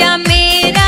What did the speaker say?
मेरा मेरा